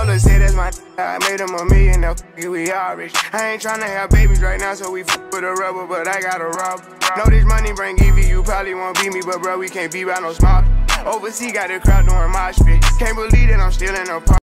Roller said that's my I made him a million, now we all rich. I ain't tryna have babies right now, so we f with a rubber, but I got a rob. Know this money bring Evie, you probably won't beat me, but bro, we can't be by no small. Overseas got a crowd doing my shit. Can't believe that I'm still in a